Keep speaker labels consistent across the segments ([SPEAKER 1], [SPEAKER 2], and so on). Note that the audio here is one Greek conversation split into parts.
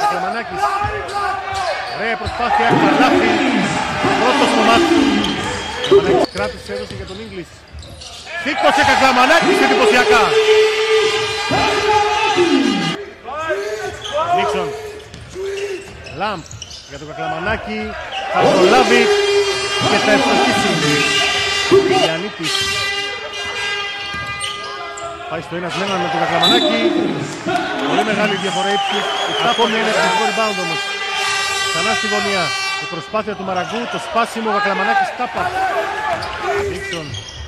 [SPEAKER 1] Κακλαμανάκης. Ωραία προσπάθεια, καλάθι. Πρώτος στο μάτι. Κακλαμανάκης κράτησε, έδωσε για τον Ίγκλης. Σήκωσε Κακλαμανάκης εντυπωσιακά. Νίξον. Λάμπ για τον Κακλαμανάκη. Θα το λάβει και θα ευστοχίσει. Γιαννίτης. Πάει στο ένα ένα με τον Κακλαμανάκη. Πολύ μεγάλη διαφορά ύψη. Ακόμη είναι το rebound όμως. Ξανά στη γωνία. Η προσπάθεια του Μαραγκού, το σπάσιμο Κακλαμανάκης τάπα. Νίξον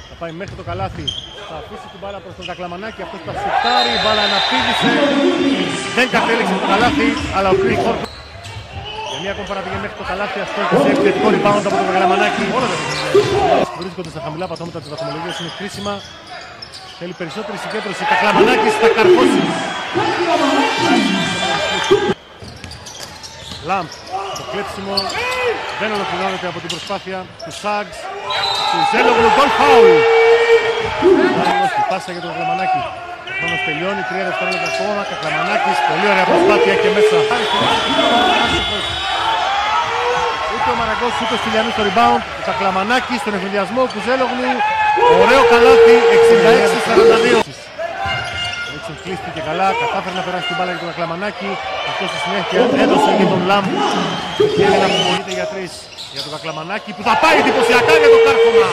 [SPEAKER 1] θα πάει μέχρι το καλάθι. Θα αφήσει την μπάλα προς τον Κακλαμανάκη. Αυτός θα σουτάρει. Η μπάλα αναπήδησε. Δεν κατέληξε το καλάθι, αλλά ο Κρυ Για μία ακόμα φορά πήγε μέχρι το καλάθι. Αυτό και σε επιθετικό rebound από τον Κακλαμανάκη. Όλα τα βρίσκονται στα χαμηλά πατώματα της βαθμολογίας είναι κρίσιμα. Θέλει περισσότερη συγκέντρωση. Κακλαμανάκης θα καρφώσει. Λαμπ. Το κλέψιμο δεν ολοκληρώνεται από την προσπάθεια του Σάγκς. Του Ζέλογλου γκολ φάουλ. Η πάσα για τον Κακλαμανάκη. Ο χρόνος τελειώνει. Τρία δευτερόλεπτα ακόμα. Κακλαμανάκης. Πολύ ωραία προσπάθεια και μέσα. Ούτε ο Μαραγκός ούτε ο Στυλιανούς στο rebound. Ο Κακλαμανάκης στον εφηδιασμό του Ζέλογλου. Ωραίο καλάθι. 66-42. Έτσι κλείστηκε καλά, κατάφερε να περάσει την μπάλα για τον Κακλαμανάκη. Αυτό στη συνέχεια έδωσε για τον Λαμπ και έγινε απομονείται για τρεις για τον Κακλαμανάκη που θα πάει εντυπωσιακά για το κάρφωμα.